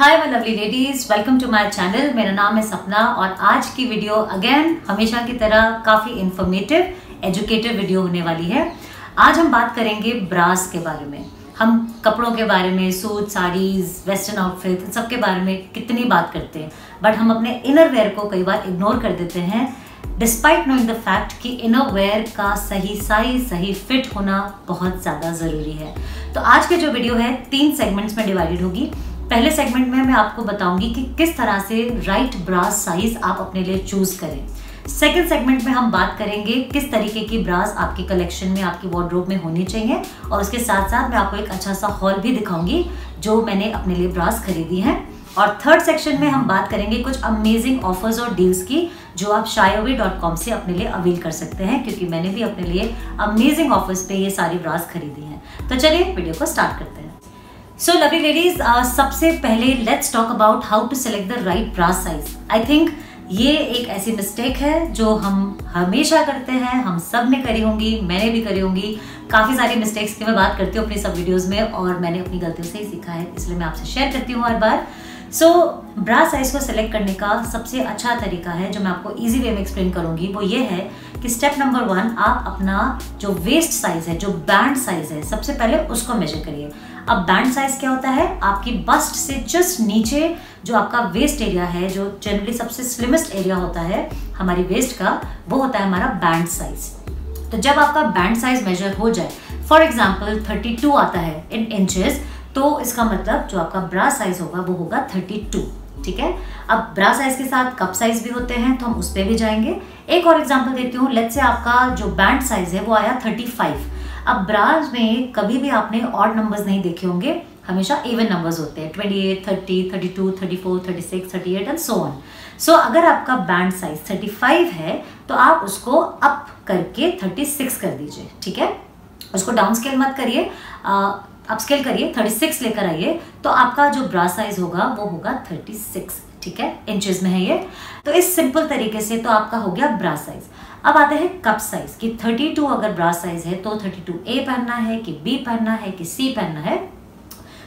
Hi my lovely ladies welcome to my channel मेरा नाम है सपना और आज की वीडियो अगेन हमेशा की तरह काफ़ी इंफॉर्मेटिव एजुकेटिव वीडियो होने वाली है। आज हम बात करेंगे ब्रास के बारे में। हम कपड़ों के बारे में, सूट, साड़ीज वेस्टर्न आउटफिट सबके बारे में कितनी बात करते हैं। बट हम अपने इनर वेयर को कई बार इग्नोर कर देते हैं डिस्पाइट नोइंग द फैक्ट कि इनर वेयर का सही साइज़ सही फिट होना बहुत ज़्यादा ज़रूरी है। तो आज के जो वीडियो है, तीन सेगमेंट्स में डिवाइडेड होगी। पहले सेगमेंट में मैं आपको बताऊँगी कि किस तरह से राइट ब्रास साइज़ आप अपने लिए चूज़ करें। सेकेंड सेगमेंट में हम बात करेंगे किस तरीके की ब्रास आपके कलेक्शन में, आपकी वार्ड्रोब में होनी चाहिए। और उसके साथ साथ मैं आपको एक अच्छा सा हॉल भी दिखाऊँगी, जो मैंने अपने लिए ब्रास खरीदी है। और थर्ड सेक्शन में हम बात करेंगे कुछ अमेजिंग ऑफर्स और डील्स की, जो आप शायोवी डॉट कॉम से अपने लिए अवेल कर सकते हैं, क्योंकि मैंने भी अपने लिए अमेजिंग ऑफर्स पे ये सारी ब्रास खरीदी हैं। तो चलिए वीडियो को स्टार्ट करते हैं। सो लवली लेडीज़ सबसे पहले let's talk about how to select the right bras size I think ये एक ऐसी मिस्टेक है जो हम हमेशा करते हैं, हम सबने करी होंगी, मैंने भी करी होंगी। काफ़ी सारी मिस्टेक्स की मैं बात करती हूँ अपनी सब वीडियोस में और मैंने अपनी गलतियों से ही सीखा है, इसलिए मैं आपसे शेयर करती हूँ हर बार। सो ब्रा साइज़ को सिलेक्ट करने का सबसे अच्छा तरीका है जो मैं आपको इजी वे में एक्सप्लेन करूँगी, वो ये है कि स्टेप नंबर वन आप अपना जो वेस्ट साइज़ है, जो बैंड साइज़ है, सबसे पहले उसको मेजर करिए। अब बैंड साइज़ क्या होता है? आपकी बस्ट से जस्ट नीचे जो आपका वेस्ट एरिया है, जो जनरली सबसे स्लिमेस्ट एरिया होता है, हमारी वेस्ट का, वो होता है हमारा बैंड साइज़ तो जब आपका बैंड साइज़ मेजर हो जाए फॉर एग्ज़ाम्पल 32 आता है इन इंचेस तो इसका मतलब जो आपका ब्रा साइज़ होगा, वो होगा 32 ठीक है? अब ब्रा साइज़ के साथ कप साइज़ भी होते हैं तो हम उस पर भी जाएँगे। एक और एग्जांपल देती हूँ। लेट से आपका जो बैंड साइज़ है वो आया 35 अब ब्राज में कभी भी आपने ऑड नंबर्स नहीं देखे होंगे। हमेशा इवन नंबर्स होते हैं। 28, 30, 32, 34, 36, 38 एंड सो ऑन सो अगर आपका बैंड साइज़ 35 है तो आप उसको अप करके 36 कर दीजिए। ठीक है? उसको डाउन स्केल मत करिए। अपस्केल करिए 36 लेकर आइए तो आपका जो ब्रा साइज़ होगा वो होगा 36 ठीक है? इंचेस में है ये। तो इस सिंपल तरीके से तो आपका हो गया ब्रा साइज़ अब आते हैं कप साइज़ कि 32 अगर ब्रा साइज़ है तो 32 ए पहनना है कि बी पहनना है कि सी पहनना है।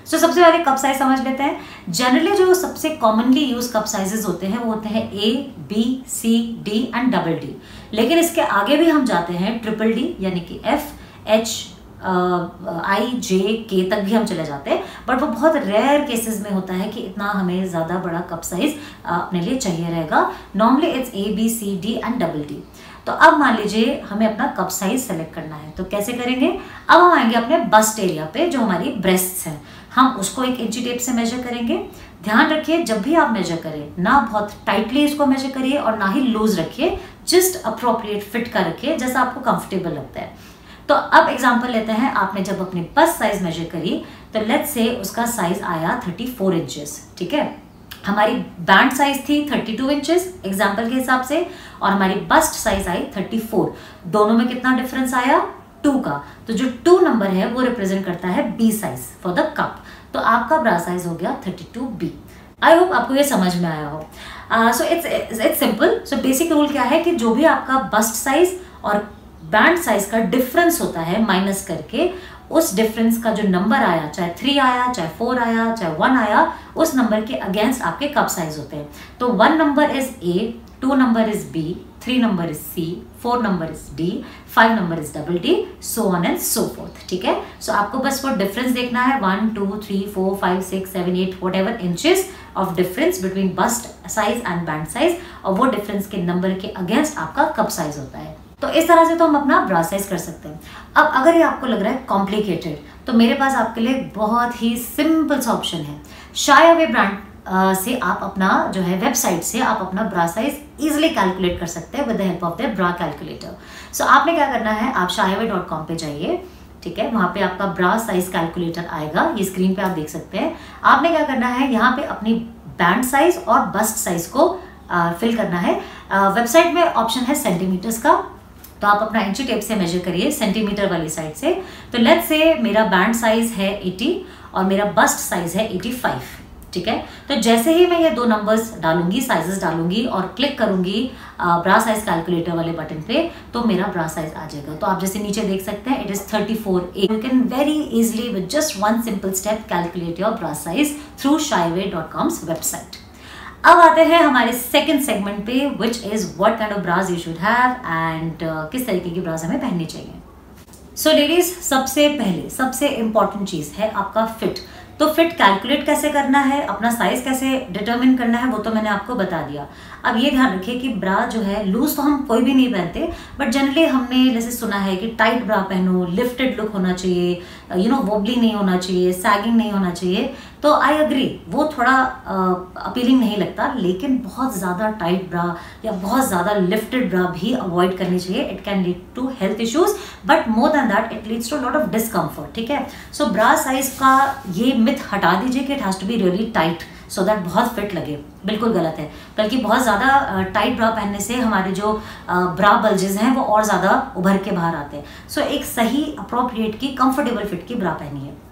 सो so, सबसे पहले कप साइज़ समझ लेते हैं। जनरली जो सबसे कॉमनली यूज़ कप साइजेस होते हैं वो होते हैं A B C D and double D लेकिन इसके आगे भी हम जाते हैं ट्रिपल डी यानी कि एफ़ एच आई जे के तक भी हम चले जाते हैं बट वो बहुत रेयर केसेस में होता है कि इतना हमें ज़्यादा बड़ा कप साइज़ अपने लिए चाहिए रहेगा। Normally it's A B C D and double D तो अब मान लीजिए हमें अपना कप साइज़ सेलेक्ट करना है तो कैसे करेंगे? अब हम आएँगे अपने बस्ट एरिया पे, जो हमारी ब्रेस्ट हैं। हम उसको एक इंची टेप से मेजर करेंगे। ध्यान रखिए, जब भी आप मेजर करें, ना बहुत टाइटली इसको मेजर करिए और ना ही लूज रखिए जस्ट अप्रोप्रिएट फिट का रखिए, जैसा आपको कंफर्टेबल लगता है। तो अब एग्ज़ाम्पल लेते हैं। आपने जब अपनी बस साइज़ मेजर करी तो लेट से उसका साइज़ आया 34 इंचेस ठीक है? हमारी बैंड साइज़ थी 32 इंचेस एग्ज़ाम्पल के हिसाब से, और हमारी बस्ट साइज़ आई 34 दोनों में कितना डिफरेंस आया? टू का। तो जो टू नंबर है, वो रिप्रेजेंट करता है B size for the cup तो आपका ब्रा साइज़ हो गया 32 बी आई होप आपको ये समझ में आया हो। So it's it's simple so basic rule क्या है कि जो भी आपका बस्ट साइज़ और बैंड साइज़ का डिफरेंस होता है माइनस करके उस डिफरेंस का जो नंबर आया चाहे थ्री आया चाहे फोर आया चाहे वन आया उस नंबर के अगेंस्ट आपके कप साइज़ होते हैं। तो one number is A two number is B three number is C four number is D five number is double D so on and so forth ठीक है? सो so, आपको बस वो डिफरेंस देखना है one two three four five six seven eight whatever inches of difference between bust size and band size और वो difference के नंबर के अगेंस्ट आपका कप साइज़ होता है। तो इस तरह से तो हम अपना ब्रा साइज़ कर सकते हैं। अब अगर ये आपको लग रहा है कॉम्प्लिकेटेड तो मेरे पास आपके लिए बहुत ही सिंपल सा ऑप्शन है। शाया वे ब्रांड से आप अपना जो है वेबसाइट से आप अपना ब्रा साइज़ इजिली कैलकुलेट कर सकते हैं with the help of the bra calculator so आपने क्या करना है, आप शायावे डॉट कॉम पर जाइए, ठीक है? वहाँ पे आपका ब्रा साइज़ कैलकुलेटर आएगा, ये स्क्रीन पे आप देख सकते हैं। आपने क्या करना है, यहाँ पे अपनी बैंड साइज़ और बस्ट साइज़ को फिल करना है। वेबसाइट में ऑप्शन है सेंटीमीटर्स का। तो आप अपना इंची टेप से मेजर करिए सेंटीमीटर वाली साइड से। तो लेट से मेरा बैंड साइज़ है 80 और मेरा बस्ट साइज़ है 85 ठीक है? तो जैसे ही मैं ये दो नंबर्स डालूँगी साइजेस डालूँगी और क्लिक करूँगी ब्रा साइज़ कैलकुलेटर वाले बटन पे तो मेरा ब्रा साइज़ आ जाएगा। तो आप जैसे नीचे देख सकते हैं it is 34 four you can very easily with just one simple step calculate your bra size through Shyaway dot com's website अब आते हैं हमारे सेकंड सेगमेंट पे which is what kind of bras you should have and किस तरीके की bras हमें पहननी चाहिए। सो so, लेडीज़ सबसे पहले सबसे इंपॉर्टेंट चीज़ है आपका फिट तो फिट कैलकुलेट कैसे करना है अपना साइज़ कैसे डिटरमिन करना है वो तो मैंने आपको बता दिया। अब ये ध्यान रखिए कि ब्रा जो है लूज तो हम कोई भी नहीं पहनते बट जनरली हमने जैसे सुना है कि टाइट ब्रा पहनो लिफ्टेड लुक होना चाहिए यू नो वोबली नहीं होना चाहिए सैगिंग नहीं होना चाहिए। तो आई अग्री वो थोड़ा अपीलिंग नहीं लगता लेकिन बहुत ज़्यादा टाइट ब्रा या बहुत ज़्यादा लिफ्टेड ब्रा भी अवॉइड करनी चाहिए। It can lead to health issues but more than that it leads to lot of discomfort ठीक है? सो ब्रा साइज़ का ये मिथ हटा दीजिए कि it has to be really tight so so that बहुत फिट लगे। बिल्कुल गलत है। बल्कि बहुत ज़्यादा टाइट ब्रा पहनने से हमारे जो ब्रा बल्जेस हैं वो और ज़्यादा उभर के बाहर आते हैं। सो so, एक सही अप्रोप्रिएट की कंफर्टेबल फिट की ब्रा पहनी है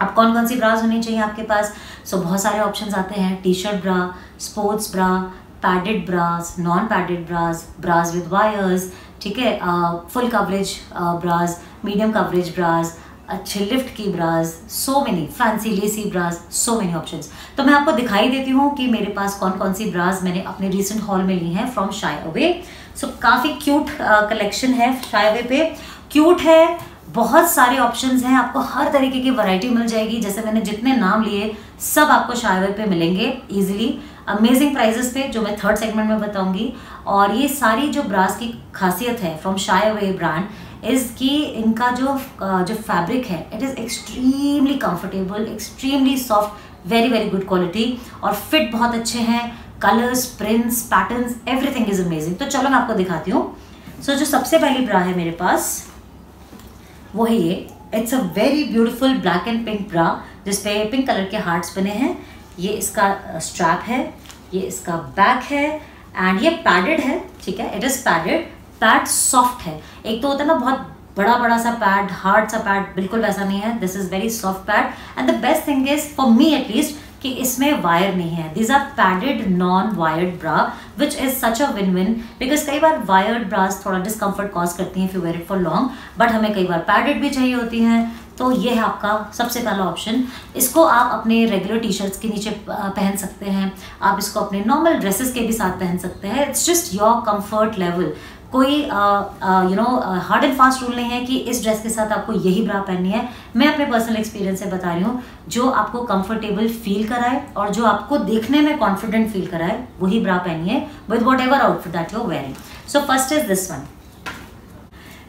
अब कौन कौन सी ब्राज होनी चाहिए आपके पास? सो so, बहुत सारे ऑप्शंस आते हैं. T shirt bra sports bra padded bras non padded bras bras with wires ठीक है full coverage bras medium coverage bras अच्छे लिफ्ट की bras so many fancy lacy bras so many options तो मैं आपको दिखाई देती हूँ कि मेरे पास कौन कौन सी ब्राज मैंने अपने रिसेंट हॉल में ली हैं फ्रॉम शाई अवे सो काफ़ी क्यूट कलेक्शन है शाई अवे पे. क्यूट है बहुत सारे ऑप्शंस हैं आपको हर तरीके की वैरायटी मिल जाएगी। जैसे मैंने जितने नाम लिए सब आपको शायवे पे मिलेंगे इजीली अमेजिंग प्राइजेस पे जो मैं थर्ड सेगमेंट में बताऊँगी। और ये सारी जो ब्रास की खासियत है फ्रॉम शायवे ब्रांड इज़ कि इनका जो जो फैब्रिक है it is extremely comfortable extremely soft very very good quality और फिट बहुत अच्छे हैं colours prints patterns everything is amazing तो चलो मैं आपको दिखाती हूँ। सो so, जो सबसे पहली ब्रा है मेरे पास वो है ये it's a very beautiful black and pink bra जिसपे पिंक कलर के हार्ट्स बने हैं। ये इसका स्ट्रैप है, ये इसका बैक है एंड ये पैडेड है, ठीक है? It is padded pad soft है। एक तो होता है ना, बहुत बड़ा बड़ा सा पैड हार्ड सा पैड बिल्कुल वैसा नहीं है। This is very soft pad and the best thing is for me at least कि इसमें वायर नहीं है। These are padded non wired bra which is such a win win because कई बार वायर्ड ब्रास थोड़ा डिस्कम्फर्ट कॉज करती हैं if you wear it for long but हमें कई बार पैडेड भी चाहिए होती हैं। तो ये है आपका सबसे पहला ऑप्शन इसको आप अपने रेगुलर टी शर्ट्स के नीचे पहन सकते हैं। आप इसको अपने नॉर्मल ड्रेसेस के भी साथ पहन सकते हैं। It's just your comfort level कोई you know hard and fast rule नहीं है कि इस ड्रेस के साथ आपको यही ब्रा पहननी है। मैं अपने पर्सनल एक्सपीरियंस से बता रही हूँ, जो आपको कंफर्टेबल फील कराए और जो आपको देखने में कॉन्फिडेंट फील कराए, वही ब्रा पहनिए with whatever outfit that you wearing so first is this one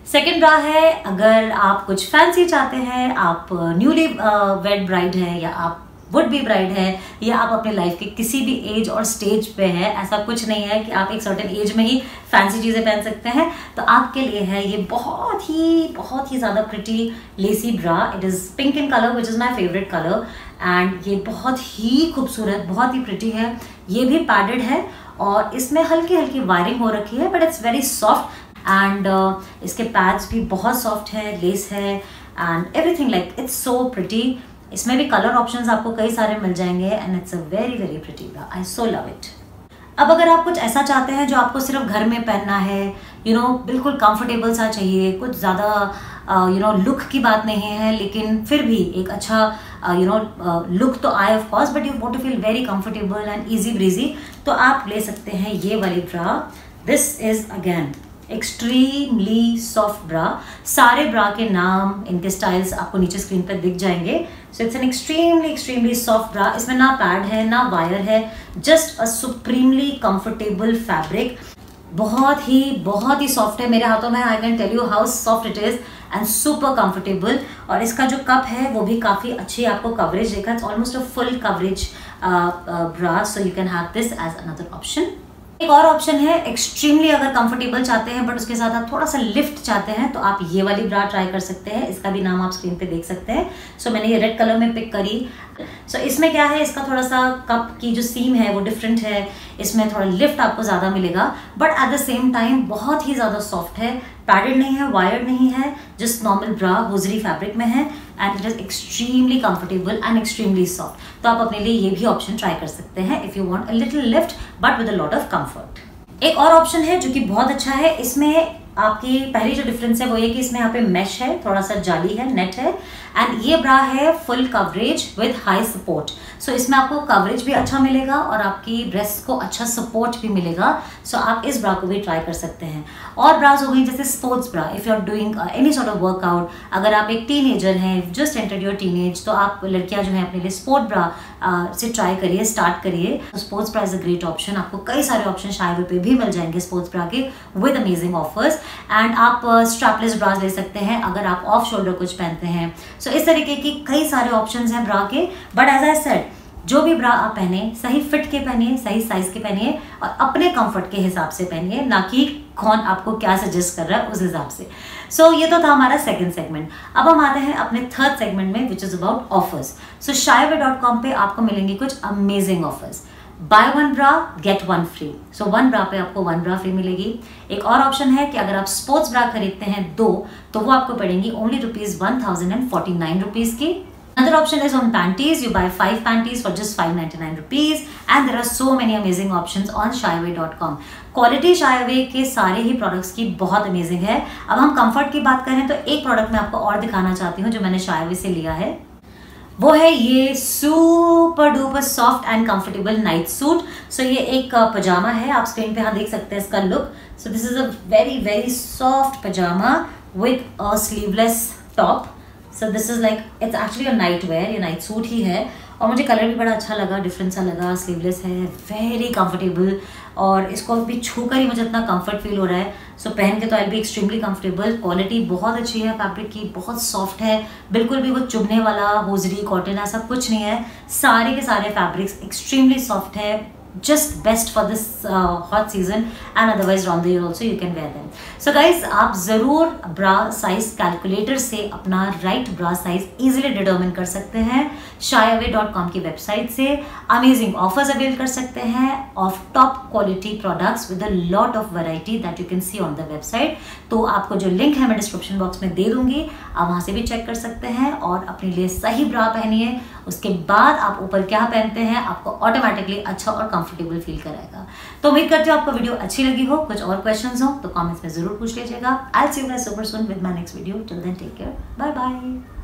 second bra है, अगर आप कुछ फैंसी चाहते हैं, आप न्यूली वेड ब्राइड है या आप वुड बी ब्राइड है, या आप अपने लाइफ के किसी भी एज और स्टेज पे है, ऐसा कुछ नहीं है कि आप एक सर्टेन एज में ही फैंसी चीज़ें पहन सकते हैं। तो आपके लिए है ये बहुत ही बहुत ही ज़्यादा pretty lacy bra it is pink in colour which is my favourite colour and ये बहुत ही खूबसूरत, बहुत ही प्रिटी है। ये भी पैडेड है और इसमें हल्की हल्की वायरिंग हो रखी है but it's very soft and इसके पैड्स भी बहुत सॉफ्ट है लेस है and everything like it's so pretty इसमें भी कलर ऑप्शंस आपको कई सारे मिल जाएँगे and it's a very very pretty I so love it अब अगर आप कुछ ऐसा चाहते हैं जो आपको सिर्फ़ घर में पहनना है यू you नो know, बिल्कुल कंफर्टेबल सा चाहिए कुछ ज़्यादा यू नो लुक की बात नहीं है लेकिन फिर भी एक अच्छा यू नो लुक तो आए of course but you want to feel very comfortable and easy breezy तो आप ले सकते हैं ये वाली bra this is again extremely soft bra सारे ब्रा के नाम, इनके स्टाइल्स आपको नीचे स्क्रीन पर दिख जाएँगे. So it's an extremely extremely soft bra इसमें ना पैड है, ना वायर है. Just a supremely comfortable fabric बहुत ही बहुत ही सॉफ्ट है मेरे हाथों में. I can tell you how soft it is and super comfortable और इसका जो कप है, वो भी काफ़ी अच्छी आपको कवरेज देगा. It's almost a full coverage bra so you can have this as another option एक और ऑप्शन है एक्सट्रीमली अगर कंफर्टेबल चाहते हैं बट उसके साथ आप थोड़ा सा लिफ्ट चाहते हैं तो आप ये वाली ब्रा ट्राई कर सकते हैं। इसका भी नाम आप स्क्रीन पे देख सकते हैं। सो so, मैंने ये रेड कलर में पिक करी। सो so, इसमें क्या है इसका थोड़ा सा कप की जो सीम है वो डिफरेंट है। इसमें थोड़ा लिफ्ट आपको ज़्यादा मिलेगा। But at the same time बहुत ही ज़्यादा सॉफ्ट है। पैडेड नहीं है वायर्ड नहीं है just normal bra hosiery fabric में है and it is extremely comfortable and extremely soft तो आप अपने लिए ये भी ऑप्शन ट्राई कर सकते हैं if you want a little lift but with a lot of comfort एक और ऑप्शन है जो कि बहुत अच्छा है, इसमें आपकी पहली जो डिफरेंस है वो ये कि इसमें यहाँ पे मैश है, थोड़ा सा जाली है नेट है एंड ये ब्रा है full coverage with high support so so, इसमें आपको कवरेज भी अच्छा मिलेगा और आपकी ब्रेस्ट को अच्छा सपोर्ट भी मिलेगा। सो so, आप इस ब्रा को भी ट्राई कर सकते हैं। और ब्राज हो गई जैसे sports bra if you are doing any sort of workout अगर आप एक टीन हैं जस्ट एंटर योर टीन तो आप लड़कियाँ जो हैं अपने लिए स्पोर्ट ब्रा से ट्राई करिए स्टार्ट करिए। Sports bra is a great option आपको कई सारे ऑप्शन शायद पे भी मिल जाएँगे स्पोर्ट्स ब्रा के विद अमेजिंग ऑफर्स एंड आप स्ट्रैपलेस ब्राज ले सकते हैं अगर आप ऑफ़ शोल्डर कुछ पहनते हैं। सो so, इस तरीके की कई सारे ऑप्शन हैं ब्रा के। बट एज आई सेड जो भी ब्रा आप पहने सही फिट के पहनिए सही साइज़ के पहनिए और अपने कंफर्ट के हिसाब से पहनिए ना कि कौन आपको क्या सजेस्ट कर रहा है उस हिसाब से। सो so, ये तो था हमारा सेकंड सेगमेंट अब हम आते हैं अपने थर्ड सेगमेंट में which is about offers so Shyaway dot com पर आपको मिलेंगे कुछ amazing offers buy one bra get one free so one bra पे आपको वन ब्रा फ्री मिलेगी. एक और ऑप्शन है कि अगर आप स्पोर्ट्स ब्रा खरीदते हैं दो तो वो आपको पड़ेंगी only rupees one thousand and forty nine rupees की। Another option is on panties. You buy five panties for just 5.99 rupees. And there are so many amazing options on shyaway.com. Quality Shyaway के सारे ही products की बहुत amazing है। अब हम comfort की बात करें तो एक प्रोडक्ट मैं आपको और दिखाना चाहती हूँ जो मैंने शायवे से लिया है। वो है ये super duper soft and comfortable night suit so ये एक पजामा है। आप स्क्रीन पे हाँ देख सकते हैं इसका look so this is a very very soft pyjama with a sleeveless top so this is like it's actually a night wear ये नाइट सूट ही है। और मुझे कलर भी बड़ा अच्छा लगा डिफरेंट सा लगा स्लीवलेस है वेरी कंफर्टेबल और इसको भी छू कर ही मुझे इतना कंफर्ट फील हो रहा है। सो so, पहन के तो I be extremely comfortable quality बहुत अच्छी है फैब्रिक की बहुत सॉफ्ट है। बिल्कुल भी वो चुभने वाला होजरी कॉटन ऐसा कुछ नहीं है। सारे के सारे फैब्रिक्स एक्सट्रीमली सॉफ्ट है। Just best for this uh, hot season and otherwise around the year also you can wear them so guys आप ज़रूर bra size calculator से अपना right bra size easily determine कर सकते हैं shyaway.com की website से amazing offers avail कर सकते हैं of top quality products with a lot of variety that you can see on the website तो आपको जो लिंक है मैं डिस्क्रिप्शन बॉक्स में दे दूँगी आप वहाँ से भी चेक कर सकते हैं और अपने लिए सही ब्रा पहनिए उसके बाद आप ऊपर क्या पहनते हैं आपको ऑटोमेटिकली अच्छा और कंफर्टेबल फील कराएगा। तो उम्मीद करती हूँ आपको वीडियो अच्छी लगी हो। कुछ और क्वेश्चन हो तो कॉमेंट्स में ज़रूर पूछ लीजिएगा। I see super soon with my next video till then take care bye bye